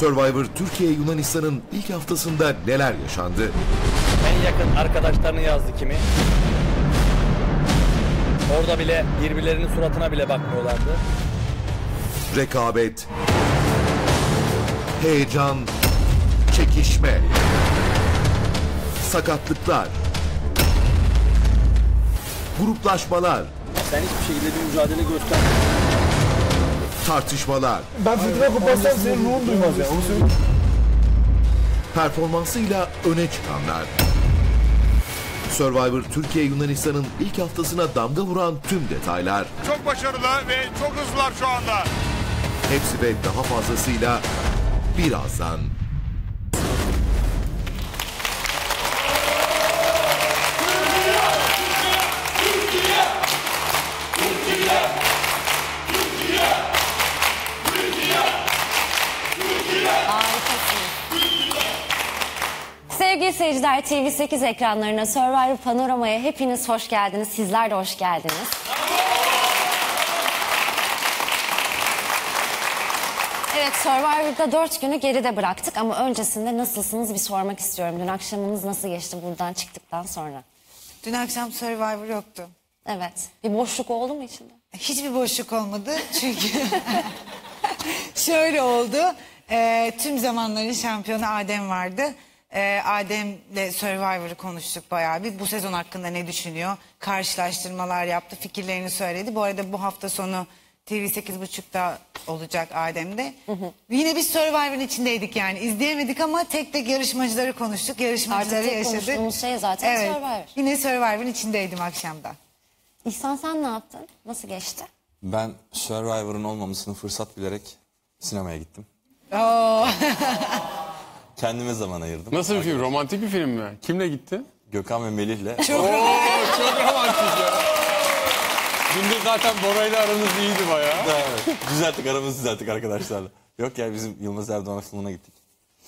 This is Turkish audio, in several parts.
Survivor Türkiye Yunanistan'ın ilk haftasında neler yaşandı? En yakın arkadaşlarını yazdı kimi. Orada bile birbirlerinin suratına bile bakmıyorlardı. Rekabet, heyecan, çekişme, sakatlıklar, gruplaşmalar, Sen hiçbir şekilde bir mücadele göstermedin. Tartışmalar, Ben fırtına koparsam senin ruhun duymaz ya. Onu söyleyeyim. performansıyla öne çıkanlar. Survivor Türkiye Yunanistan'ın ilk haftasına damga vuran tüm detaylar. Çok başarılı ve çok hızlılar şu anda. Hepsi ve daha fazlasıyla birazdan. Seyirciler TV8 ekranlarına Survivor Panorama'ya hepiniz hoş geldiniz. Sizler de hoş geldiniz. Evet Survivor'da 4 günü geride bıraktık ama öncesinde nasılsınız bir sormak istiyorum. Dün akşamınız nasıl geçti buradan çıktıktan sonra? Dün akşam Survivor yoktu. Evet bir boşluk oldu mu içinde? Hiçbir boşluk olmadı çünkü şöyle oldu. Ee, tüm zamanların şampiyonu Adem vardı. Ee, Adem'le Survivor'ı konuştuk bayağı bir. Bu sezon hakkında ne düşünüyor? Karşılaştırmalar yaptı, fikirlerini söyledi. Bu arada bu hafta sonu TV 8.30'da olacak Adem'de. Yine biz Survivor'ın içindeydik yani. izleyemedik ama tek tek yarışmacıları konuştuk. Yarışmacıları Artık tek yaşadık. konuştuğumuz şey zaten evet, Survivor. Yine Survivor'ın içindeydim akşamda. İhsan sen ne yaptın? Nasıl geçti? Ben Survivor'ın olmamasını fırsat bilerek sinemaya gittim. Kendime zaman ayırdım. Nasıl bir film? Romantik bir film mi? Kimle gittin? Gökhan ve Melih'le. Çok romantik ya. Dün de zaten Bora ile aranız iyiydi bayağı. Evet, düzelttik aramızı düzelttik arkadaşlarla. Yok ya bizim Yılmaz Erdoğan filmine gittik.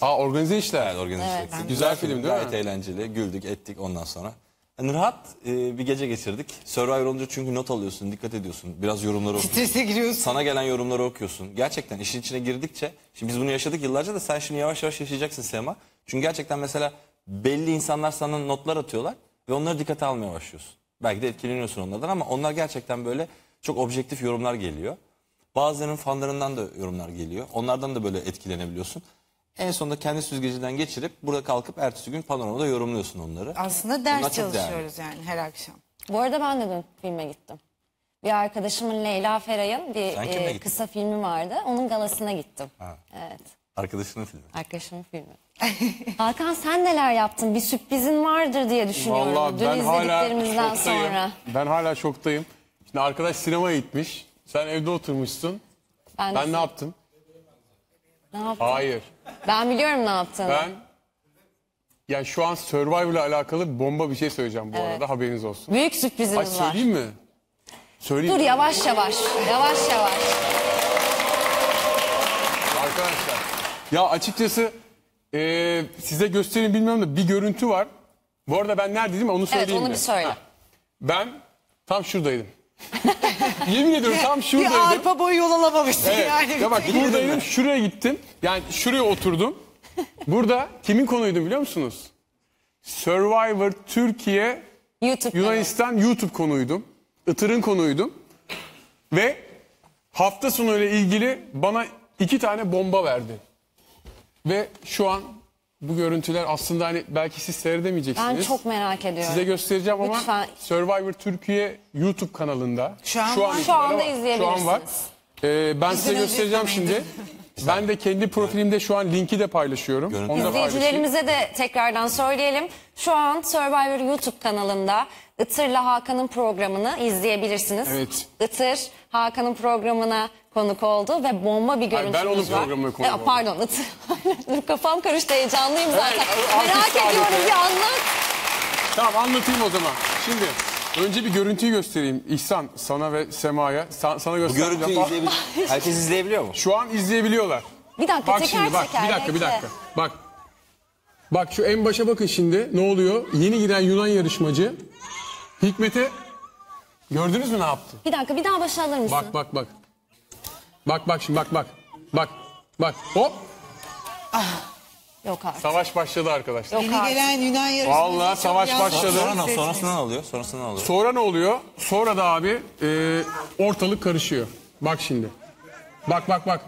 Aa organize işler. Organize Evet. ettik. Güzel film değil Gayet mi? eğlenceli. Güldük ettik ondan sonra. Yani rahat e, bir gece geçirdik. Survivor olunca çünkü not alıyorsun, dikkat ediyorsun. Biraz yorumları okuyorsun. Strese giriyorsun. Sana gelen yorumları okuyorsun. Gerçekten işin içine girdikçe, şimdi biz bunu yaşadık yıllarca da sen şimdi yavaş yavaş yaşayacaksın Sema. Çünkü gerçekten mesela belli insanlar sana notlar atıyorlar ve onları dikkate almaya başlıyorsun. Belki de etkileniyorsun onlardan ama onlar gerçekten böyle çok objektif yorumlar geliyor. Bazılarının fanlarından da yorumlar geliyor. Onlardan da böyle etkilenebiliyorsun. En sonunda kendi süzgecinden geçirip burada kalkıp ertesi gün panoramada yorumluyorsun onları. Aslında ders Bunlar çok değerli. çalışıyoruz yani her akşam. Bu arada ben de dün filme gittim. Bir arkadaşımın Leyla Feray'ın bir Sen kimle e, gittin? kısa filmi vardı. Onun galasına gittim. Evet. Arkadaşının filmi. Arkadaşımın filmi. Hakan sen neler yaptın? Bir sürprizin vardır diye düşünüyorum. Vallahi Dün ben hala izlediklerimizden şoktayım. sonra. Ben hala şoktayım. Şimdi arkadaş sinemaya gitmiş. Sen evde oturmuşsun. Ben, Ben ne yaptım? Ne yaptım? Hayır. Ben biliyorum ne yaptığını. Ben yani şu an Survivor ile alakalı bomba bir şey söyleyeceğim bu Evet. arada haberiniz olsun. Büyük Ay sürprizimiz var. söyleyeyim mi? Söyleyeyim. Dur yavaş yavaş. Yavaş yavaş. Arkadaşlar. Ya açıkçası eee, size göstereyim bilmiyorum da bir görüntü var. Bu arada ben neredeydim onu Evet söyleyeyim onu mi? bir söyle. Ben tam şuradaydım. Yemin ediyorum tam Bir şuradaydım. arpa boyu yol alamamışsın Evet. yani. Ya bak buradayım şuraya gittim. Yani şuraya oturdum. Burada kimin konuydum biliyor musunuz? Survivor Türkiye YouTube. Yunanistan YouTube konuydum. Itır'ın konuydum. Ve hafta sonu ile ilgili bana iki tane bomba verdi. Ve şu an bu görüntüler aslında hani belki siz seyredemeyeceksiniz. Ben çok merak ediyorum. Size göstereceğim ama Lütfen. Survivor Türkiye YouTube kanalında. Şu an var. Şu anda var. Şu an var. izleyebilirsiniz. Ee, ben size önce göstereceğim şimdi. Ben de kendi profilimde şu an linki de paylaşıyorum. Görüntü- Onu da paylaşayım. İzleyicilerimize de tekrardan söyleyelim. Şu an Survivor YouTube kanalında Itır'la Hakan'ın programını izleyebilirsiniz. Evet. Itır Hakan'ın programına konuk oldu ve bomba bir görüntümüz ben onun var. programına konuk E, oldum. Pardon Itır. Dur, Kafam karıştı heyecanlıyım zaten. Evet, Merak ediyorum bir anlat. Tamam anlatayım o zaman. Şimdi önce bir görüntüyü göstereyim. İhsan sana ve Sema'ya. Sa- sana Bu göstereceğim. görüntüyü Bak, izleyebilir. Herkes izleyebiliyor mu? Şu an izleyebiliyorlar. Bir dakika Bak teker şimdi bak teker. bir dakika bir bekle. dakika. Bak. Bak şu en başa bakın şimdi ne oluyor? Yeni giren Yunan yarışmacı Hikmet'e gördünüz mü ne yaptı? Bir dakika bir daha başa alır mısın? Bak bak bak. Bak bak şimdi bak bak. Bak bak hop. Yok artık. Savaş başladı arkadaşlar. Yeni gelen Yunan yarışmacı. Vallahi çok savaş başladı. Sonra ne, sonrasında ne oluyor? Sonrasında ne oluyor? Sonra ne oluyor? Sonra da abi e, ortalık karışıyor. Bak şimdi. Bak bak bak.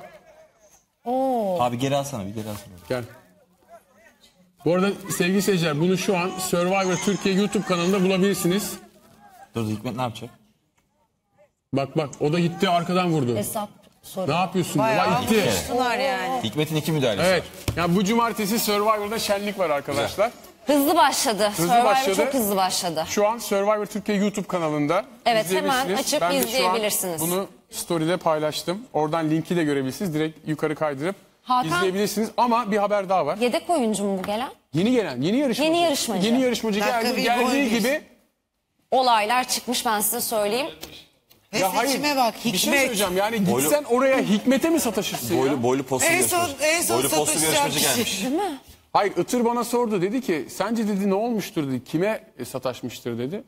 Abi geri alsana bir geri alsana. Gel. Bu arada sevgili seyirciler bunu şu an Survivor Türkiye YouTube kanalında bulabilirsiniz. Dur Hikmet ne yapacak? Bak bak o da gitti arkadan vurdu. Hesap soru. Ne yapıyorsun? Bayağı Vay gitti. Bunlar yani. Hikmet'in iki müdahalesi Evet. Ya bu cumartesi Survivor'da şenlik var arkadaşlar. Hızlı başladı. Survivor başladı. çok hızlı başladı. Şu an Survivor Türkiye YouTube kanalında Evet, izleyebilirsiniz. hemen açıp Ben de şu an izleyebilirsiniz. bunu story'de paylaştım. Oradan linki de görebilirsiniz. Direkt yukarı kaydırıp Hakan- izleyebilirsiniz. Ama bir haber daha var. Yedek oyuncu mu bu gelen? Yeni gelen, yeni yarışmacı. Yeni yarışmacı. Yeni yarışmacı Dakika geldi. bir Geldiği gibi Olaylar çıkmış ben size söyleyeyim. Ve ya hayır. seçime bak Bir şey Hikmet. söyleyeceğim. Yani gitsen oraya Hikmet'e mi sataşırsın ya? Boylu, boylu postlu bir En son, yarışmacı. en son Boylu postlu bir satışacak yarışmacı kişi. gelmiş. Hayır Itır bana sordu dedi ki sence dedi ne olmuştur dedi kime e, sataşmıştır dedi.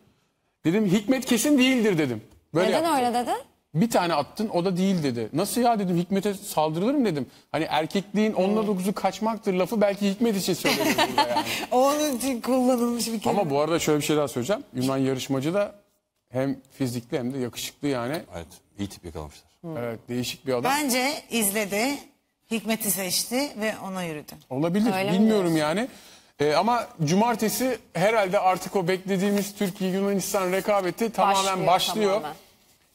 Dedim Hikmet kesin değildir dedim. Böyle Neden yaptı. öyle dedi? Bir tane attın o da değil dedi. Nasıl ya dedim Hikmet'e saldırılır mı dedim. Hani erkekliğin onunla dokuzu kaçmaktır lafı belki Hikmet için söyleniyor burada yani. Onun için kullanılmış bir kelime. Ama bu arada şöyle bir şey daha söyleyeceğim. Yunan yarışmacı da hem fizikli hem de yakışıklı yani. Evet iyi tip yakalamışlar. Evet değişik bir adam. Bence izledi. Hikmet'i seçti ve ona yürüdü. Olabilir. Öyle mi Bilmiyorum yani. Ee, ama cumartesi herhalde artık o beklediğimiz Türkiye-Yunanistan rekabeti tamamen başlıyor. tamamen.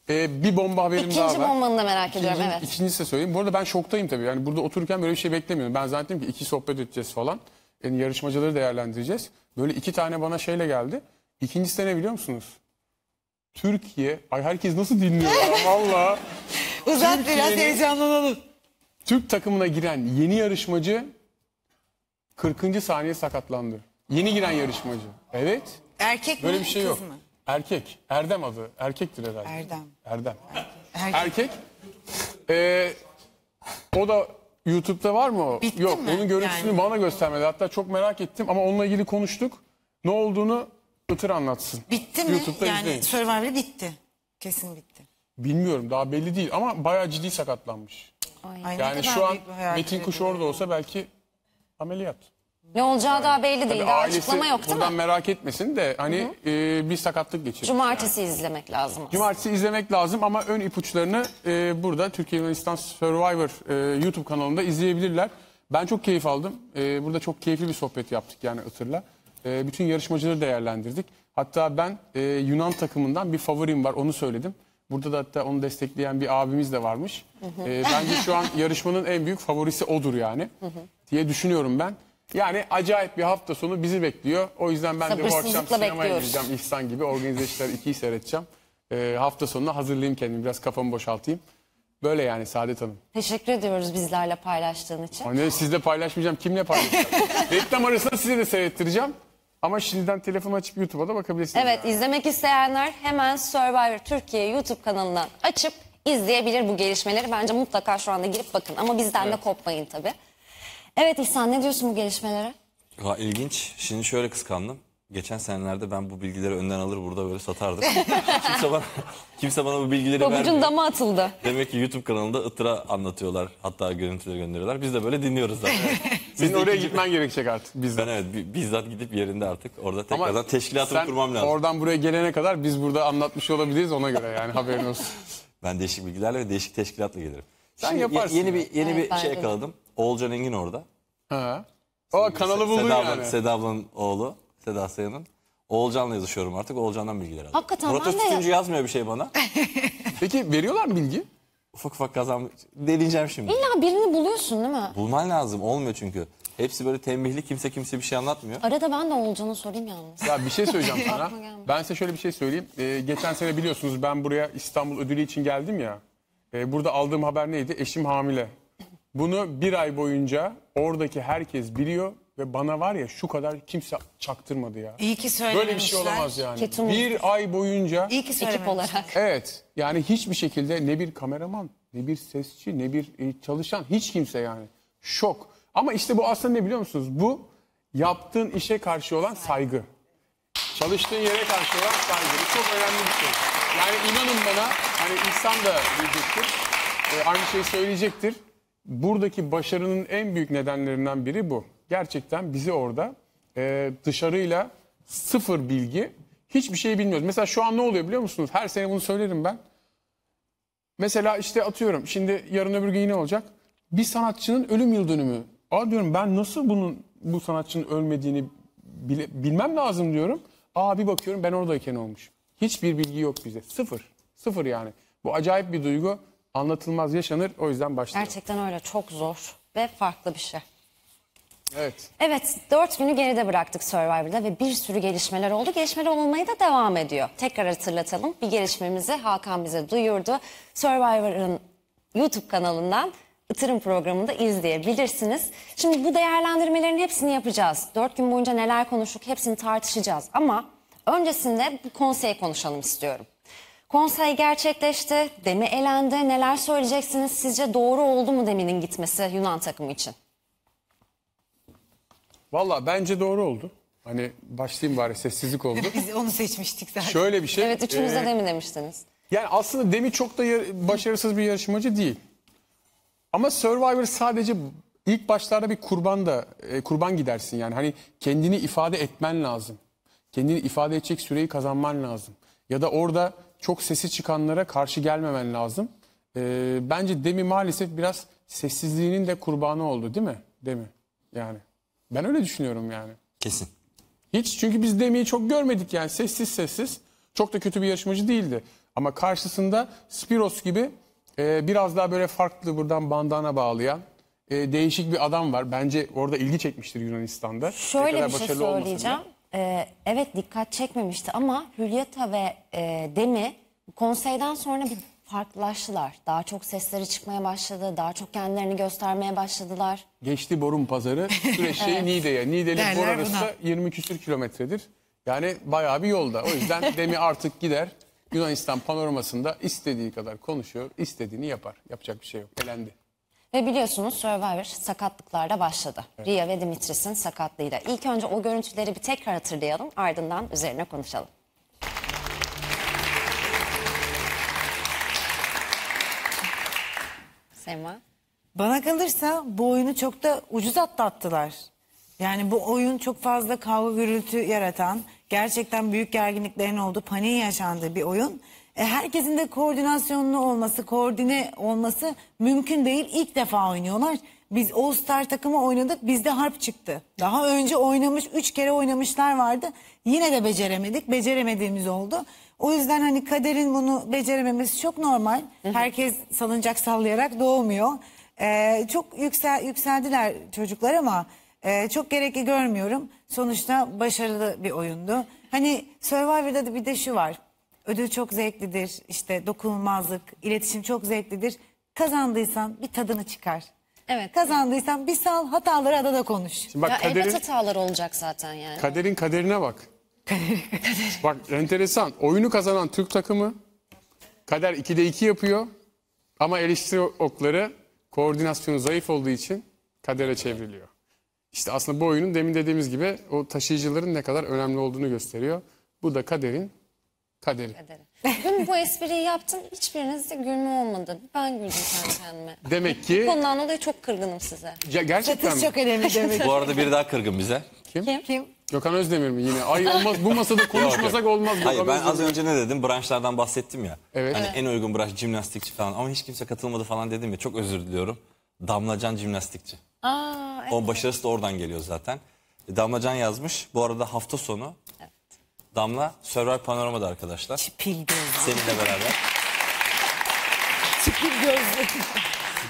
Ee, bir bomba haberim daha İkinci var. bombanı da merak ediyorum İkinci, evet. ikincisi de söyleyeyim. Bu arada ben şoktayım tabii. Yani burada otururken böyle bir şey beklemiyordum. Ben zannettim ki iki sohbet edeceğiz falan. Yani yarışmacıları değerlendireceğiz. Böyle iki tane bana şeyle geldi. İkincisi de ne biliyor musunuz? Türkiye. Ay herkes nasıl dinliyor ya valla. Uzat biraz heyecanlanalım. Türk takımına giren yeni yarışmacı 40. saniye sakatlandı. Yeni giren yarışmacı. Evet. Erkek Böyle mi bir şey kız yok. mı? Erkek. Erdem adı. Erkektir herhalde. Erdem. Erdem. Erkek. Erkek. Ee, o da YouTube'da var mı o? Bitti yok. mi? Onun görüntüsünü Yani. bana göstermedi. Hatta çok merak ettim ama onunla ilgili konuştuk. Ne olduğunu Itır anlatsın. Bitti mi? YouTube'da yani izleyin. Survivor bitti. Kesin bitti. Bilmiyorum daha belli değil ama bayağı ciddi sakatlanmış. Ay, Yani şu an Metin Kuş orada olsa belki ameliyat. Ne olacağı daha belli değil. Daha ailesi açıklama yok değil buradan mi? merak etmesin de hani e, bir sakatlık geçirmiş. Cumartesi izlemek lazım. aslında. Cumartesi izlemek lazım ama ön ipuçlarını e, burada Türkiye Yunanistan Survivor e, YouTube kanalında izleyebilirler. Ben çok keyif aldım. E, burada çok keyifli bir sohbet yaptık yani Itır'la. E, bütün yarışmacıları değerlendirdik. Hatta ben e, Yunan takımından bir favorim var onu söyledim. Burada da hatta onu destekleyen bir abimiz de varmış. E, bence şu an yarışmanın en büyük favorisi odur yani diye düşünüyorum ben. Yani acayip bir hafta sonu bizi bekliyor. O yüzden ben de bu akşam sinemaya bekliyoruz. gideceğim. İhsan gibi organize işler 2'yi seyredeceğim. Ee, hafta sonuna hazırlayayım kendimi biraz kafamı boşaltayım. Böyle yani Saadet Hanım. Teşekkür ediyoruz bizlerle paylaştığın için. Hani sizle paylaşmayacağım kimle paylaşacağım? Reklam arasında size de seyrettireceğim. Ama şimdiden telefonu açıp YouTube'a da bakabilirsiniz. Evet yani. izlemek isteyenler hemen Survivor Türkiye YouTube kanalından açıp izleyebilir bu gelişmeleri. Bence mutlaka şu anda girip bakın ama bizden de kopmayın tabii. Evet İhsan ne diyorsun bu gelişmelere? Ha, ilginç. Şimdi şöyle kıskandım. Geçen senelerde ben bu bilgileri önden alır burada böyle satardım. kimse bana kimse bana bu bilgileri Pabucun vermiyor. dama atıldı. Demek ki YouTube kanalında Itır'a anlatıyorlar. Hatta görüntüleri gönderiyorlar. Biz de böyle dinliyoruz zaten. Senin oraya ikinci- gitmen gerekecek artık bizden. Ben evet bi- bizzat gidip yerinde artık orada Ama tekrardan teşkilatımı sen kurmam lazım. Oradan buraya gelene kadar biz burada anlatmış olabiliriz ona göre yani haberin olsun. Ben değişik bilgilerle ve değişik teşkilatla gelirim. Sen Şimdi yaparsın yeni ya. bir yeni Evet, bir şey yakaladım. Oğulcan Engin orada. Ha. O kanalı buldun Seda, yani. Seda ablanın oğlu. Seda Sayan'ın. Oğulcan'la yazışıyorum artık. Oğulcan'dan bilgiler aldım. Hakikaten Murat ben de- yazmıyor bir şey bana. Peki veriyorlar mı bilgi? Ufak ufak kazan deneyeceğim şimdi. İlla birini buluyorsun değil mi? Bulman lazım. Olmuyor çünkü. Hepsi böyle tembihli. Kimse kimse bir şey anlatmıyor. Arada ben de Oğulcan'a sorayım yalnız. Ya bir şey söyleyeceğim sana. Aklıma gelmedi. Ben size şöyle bir şey söyleyeyim. Ee, geçen sene biliyorsunuz ben buraya İstanbul ödülü için geldim ya. Ee, burada aldığım haber neydi? Eşim hamile. Bunu bir ay boyunca oradaki herkes biliyor ve bana var ya şu kadar kimse çaktırmadı ya. İyi ki söylememişler. Böyle bir şey olamaz yani. Ketum. Bir ay boyunca İyi ki Ekip olarak. evet yani hiçbir şekilde ne bir kameraman ne bir sesçi ne bir e, çalışan hiç kimse yani. Şok. Ama işte bu aslında ne biliyor musunuz? Bu yaptığın işe karşı olan saygı. Çalıştığın yere karşı olan saygı. Bu çok önemli bir şey. Yani inanın bana hani insan da diyecektir. e, aynı şeyi söyleyecektir. buradaki başarının en büyük nedenlerinden biri bu. Gerçekten bizi orada e, dışarıyla sıfır bilgi, hiçbir şey bilmiyoruz. Mesela şu an ne oluyor biliyor musunuz? Her sene bunu söylerim ben. Mesela işte atıyorum şimdi yarın öbür gün yine olacak. Bir sanatçının ölüm yıl dönümü. Aa diyorum ben nasıl bunun bu sanatçının ölmediğini bile- bilmem lazım diyorum. Aa bir bakıyorum ben oradayken olmuş. Hiçbir bilgi yok bize. Sıfır. Sıfır yani. Bu acayip bir duygu. Anlatılmaz yaşanır. O yüzden başlayalım. Gerçekten öyle çok zor ve farklı bir şey. Evet. Evet, dört günü geride bıraktık Survivor'da ve bir sürü gelişmeler oldu. Gelişmeler olmaya da devam ediyor. Tekrar hatırlatalım. Bir gelişmemizi Hakan bize duyurdu. Survivor'ın YouTube kanalından Itırım programında izleyebilirsiniz. Şimdi bu değerlendirmelerin hepsini yapacağız. Dört gün boyunca neler konuştuk hepsini tartışacağız. Ama öncesinde bu konseyi konuşalım istiyorum. Konsey gerçekleşti. Demi elendi. Neler söyleyeceksiniz? Sizce doğru oldu mu Demi'nin gitmesi Yunan takımı için? Valla bence doğru oldu. Hani başlayayım bari sessizlik oldu. Biz onu seçmiştik zaten. Şöyle bir şey. Evet üçünüz de e, Demi demiştiniz. Yani aslında Demi çok da başarısız bir yarışmacı değil. Ama Survivor sadece ilk başlarda bir kurban da e, kurban gidersin yani. Hani kendini ifade etmen lazım. Kendini ifade edecek süreyi kazanman lazım. Ya da orada çok sesi çıkanlara karşı gelmemen lazım. E, bence Demi maalesef biraz sessizliğinin de kurbanı oldu değil mi? Demi yani. Ben öyle düşünüyorum yani. Kesin. Hiç çünkü biz Demi'yi çok görmedik yani sessiz sessiz. Çok da kötü bir yarışmacı değildi. Ama karşısında Spiros gibi e, biraz daha böyle farklı buradan bandana bağlayan e, değişik bir adam var. Bence orada ilgi çekmiştir Yunanistan'da. Şöyle bir şey söyleyeceğim. Ee, evet dikkat çekmemişti ama Hülyata ve e, Demi konseyden sonra bir farklılaştılar. Daha çok sesleri çıkmaya başladı. Daha çok kendilerini göstermeye başladılar. Geçti Borun pazarı süreçte Niğde'ye. Niğde ile Bor Derler arası buna. da 20 küsür kilometredir. Yani bayağı bir yolda. O yüzden Demi artık gider Yunanistan panoramasında istediği kadar konuşuyor, istediğini yapar. Yapacak bir şey yok. Elendi. Ve biliyorsunuz Survivor sakatlıklarla başladı. Ria ve Dimitris'in sakatlığıyla. İlk önce o görüntüleri bir tekrar hatırlayalım. Ardından üzerine konuşalım. Sema. Bana kalırsa bu oyunu çok da ucuz atlattılar. Yani bu oyun çok fazla kavga gürültü yaratan, gerçekten büyük gerginliklerin olduğu, paniğin yaşandığı bir oyun. E, herkesin de koordinasyonlu olması, koordine olması mümkün değil. İlk defa oynuyorlar. Biz All Star takımı oynadık, bizde harp çıktı. Daha önce oynamış, üç kere oynamışlar vardı. Yine de beceremedik, beceremediğimiz oldu. O yüzden hani kaderin bunu becerememesi çok normal. Herkes salıncak sallayarak doğmuyor. Ee, çok yüksel, yükseldiler çocuklar ama e, çok gerekli görmüyorum. Sonuçta başarılı bir oyundu. Hani Survivor'da da bir de şu var. Ödül çok zevklidir. işte dokunulmazlık, iletişim çok zevklidir. Kazandıysan bir tadını çıkar. Evet. Kazandıysan bir sal hataları adada konuş. Şimdi bak Ya kaderin, elbet hatalar olacak zaten yani. kaderin kaderine bak. Bak enteresan. Oyunu kazanan Türk takımı Kader 2'de 2 yapıyor. Ama eleştiri okları koordinasyonu zayıf olduğu için kadere çevriliyor. İşte aslında bu oyunun demin dediğimiz gibi o taşıyıcıların ne kadar önemli olduğunu gösteriyor. Bu da kaderin kaderi. ederim. Dün bu espriyi yaptım. Hiçbirinizde gülme olmadı. Ben güldüm kendi kendime. Demek Bu ki konudan dolayı çok kırgınım size. Ya gerçekten Çatış mi? çok önemli demek. Bu arada biri daha kırgın bize. Kim? Gökhan Özdemir mi yine? Ay olmaz bu masada konuşmasak olmaz. Hayır Gökhan ben az Özdemir. önce ne dedim? Branşlardan bahsettim ya. Evet. Hani en uygun branş jimnastikçi falan ama hiç kimse katılmadı falan dedim ya. Çok özür diliyorum. Damlacan jimnastikçi. Aa, evet. O başarısı da oradan geliyor zaten. E, Damlacan yazmış. Bu arada hafta sonu Damla Survivor Panorama'da arkadaşlar. Pil gözlü. Seninle beraber. Pil gözlü.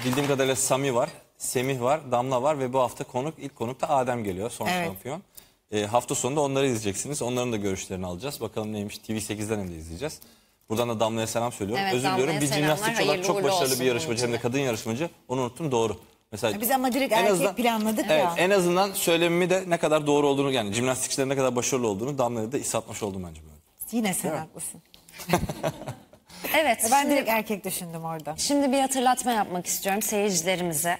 Bildiğim kadarıyla Sami var, Semih var, Damla var ve bu hafta konuk ilk konuk da Adem geliyor son Evet. şampiyon. E, hafta sonunda onları izleyeceksiniz. Onların da görüşlerini alacağız. Bakalım neymiş TV8'den hem de izleyeceğiz. Buradan da Damla'ya selam söylüyorum. Evet, Özür Damla'ya diliyorum. Bir selamlar, jimnastikçi olarak hayırlı çok uğurlu başarılı olsun bir yarışmacı hem de için. kadın yarışmacı. Onu unuttum doğru. Mesela Biz ama direkt en erkek azından- planladık evet, ya. En azından söylemimi de ne kadar doğru olduğunu yani jimnastikçilerin ne kadar başarılı olduğunu Damla'ya da isatmış oldum bence böyle. Yine sen haklısın. Evet. Ben şimdi- direkt erkek düşündüm orada. Şimdi bir hatırlatma yapmak istiyorum seyircilerimize.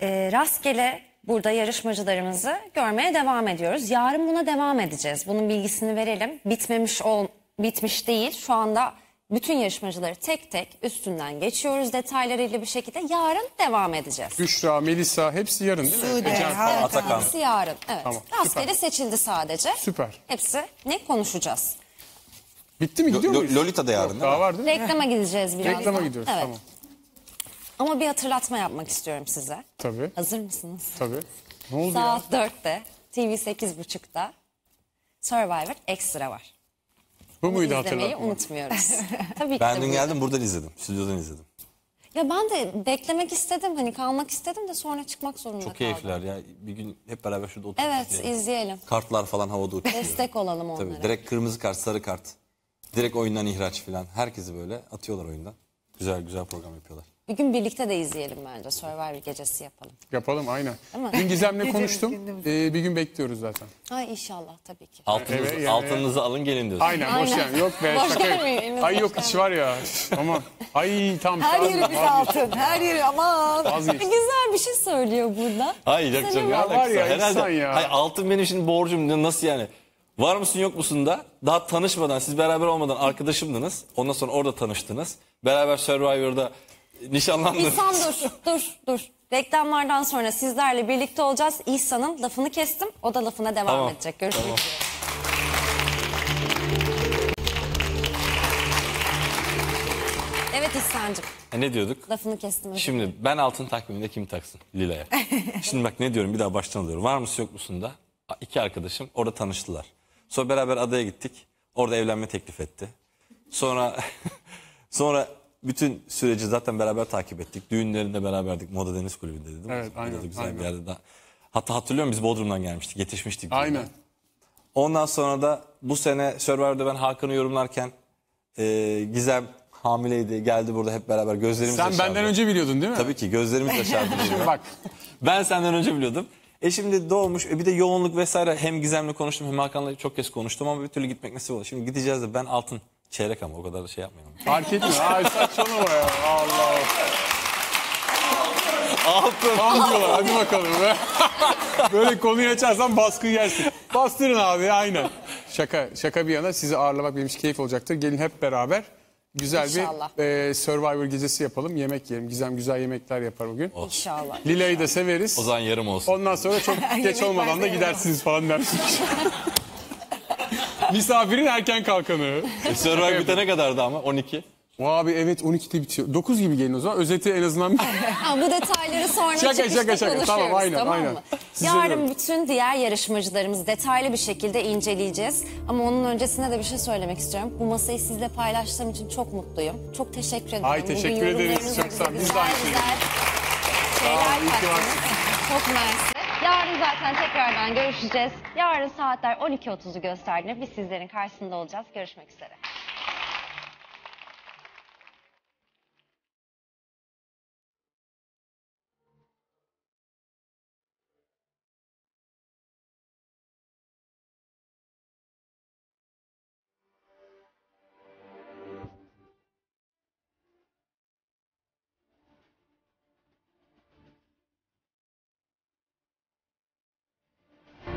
Ee, rastgele burada yarışmacılarımızı görmeye devam ediyoruz. Yarın buna devam edeceğiz. Bunun bilgisini verelim. Bitmemiş ol, bitmiş değil. Şu anda bütün yarışmacıları tek tek üstünden geçiyoruz detaylarıyla bir şekilde. Yarın devam edeceğiz. Büşra, Melisa hepsi yarın değil mi? Sude, Ece- Hakan. Atakan. Hepsi yarın. Evet. Tamam, Rastgele süper. seçildi sadece. Süper. Hepsi ne konuşacağız? Bitti mi gidiyor Lo- muyuz? Lolita da yarın Yok, değil Daha mi? var değil mi? Reklama gideceğiz birazdan. Reklama gidiyoruz Evet. tamam. Ama bir hatırlatma yapmak istiyorum size. Tabii Hazır mısınız? tabii. Ne oldu ya? Saat 4'te TV 8.30'da Survivor Extra var. Bu muydu İzlemeyi hatırlatma? unutmuyoruz. Tabii ki Ben de dün bu. geldim buradan izledim. Stüdyodan izledim. Ya ben de beklemek istedim hani kalmak istedim de sonra çıkmak zorunda Çok kaldım. keyifler ya. Bir gün hep beraber şurada oturup Evet izleyelim. izleyelim. Kartlar falan havada uçuyor. Destek olalım onlara. Tabii direkt kırmızı kart, sarı kart. Direkt oyundan ihraç falan. Herkesi böyle atıyorlar oyundan. Güzel güzel program yapıyorlar. Bir gün birlikte de izleyelim bence. Survivor gecesi yapalım. Yapalım aynen. Değil mi? Dün Gizem'le konuştum. Ee, bir gün bekliyoruz zaten. Ha inşallah tabii ki. Altınızı, Evet, yani- altınınızı alın gelin diyorsun. Aynen, boş Aynen. yani. Yok be Boş şaka. gelmeyin, eliniz Ay boş yok iş var ya. Aman. Ay tam. Her vazgeç, yerimiz vazgeç. altın. Her yeri aman. Vazgeç. Güzel bir şey söylüyor burada. Hayır yok canım. Ya var alakası ya, insan ya. Hayır, altın benim şimdi borcum. Nasıl yani? Var mısın yok musun da daha tanışmadan siz beraber olmadan arkadaşımdınız. Ondan sonra orada tanıştınız. Beraber Survivor'da nişanlandınız. İhsan dur, dur, dur. Reklamlardan sonra sizlerle birlikte olacağız. İhsan'ın lafını kestim. O da lafına devam Tamam, edecek. Görüşmek tamam. üzere. Evet İhsan'cığım. Ha, ne diyorduk? Lafını kestim. özür Şimdi ben altın takviminde kim taksın? Lila'ya. Şimdi bak ne diyorum bir daha baştan alıyorum. Var mısın yok musun da a- iki arkadaşım orada tanıştılar. Sonra beraber adaya gittik. Orada evlenme teklif etti. Sonra sonra bütün süreci zaten beraber takip ettik. Düğünlerinde beraberdik. Moda Deniz Kulübü'nde değil mi? Evet, aynen, Burada da güzel aynen. bir yerde daha. Hatta hatırlıyorum biz Bodrum'dan gelmiştik. Yetişmiştik. Aynen. Ondan sonra da bu sene Survivor'da ben Hakan'ı yorumlarken e, Gizem hamileydi. Geldi burada hep beraber gözlerimiz Sen yaşardı. benden önce biliyordun değil mi? Tabii ki gözlerimiz yaşardı. Şimdi bak. Ben senden önce biliyordum. E şimdi doğmuş. E bir de yoğunluk vesaire. Hem Gizem'le konuştum hem Hakan'la çok kez konuştum ama bir türlü gitmek nasip oldu. Şimdi gideceğiz de ben altın çeyrek ama o kadar da şey yapmayalım. Fark etmiyor. Ay saçmalama ya. Allah. Altın. Tam diyorlar hadi bakalım. be. Böyle konuyu açarsan baskı yersin. Bastırın abi aynen. Şaka şaka bir yana sizi ağırlamak benim için keyif olacaktır. Gelin hep beraber güzel İnşallah. bir e, Survivor gecesi yapalım. Yemek yiyelim. Gizem güzel yemekler yapar bugün. İnşallah. Lilay'ı da severiz. O zaman yarım olsun. Ondan sonra çok geç Yemek olmadan da gidersiniz falan dersiniz. Misafirin erken kalkanı. E, Survivor bitene kadardı ama 12. O abi evet 12'de bitiyor. 9 gibi gelin o zaman. Özeti en azından bir... Ha, bu detayları sonra Şaka, çıkışta şaka, şaka. konuşuyoruz. Tamam, aynen, tamam aynen. mı? Yarın seviyorum. bütün diğer yarışmacılarımızı detaylı bir şekilde inceleyeceğiz. Ama onun öncesinde de bir şey söylemek istiyorum. Bu masayı sizle paylaştığım için çok mutluyum. Çok teşekkür ederim. Ay, teşekkür ederiz. Çok sağ olun. Biz de aynı şeyi. güzel şeyler Sağ olun, iyi ki kattınız. varsınız. Çok mersi. Zaten tekrardan görüşeceğiz. Yarın saatler 12.30'u gösterdiğinde biz sizlerin karşısında olacağız. Görüşmek üzere.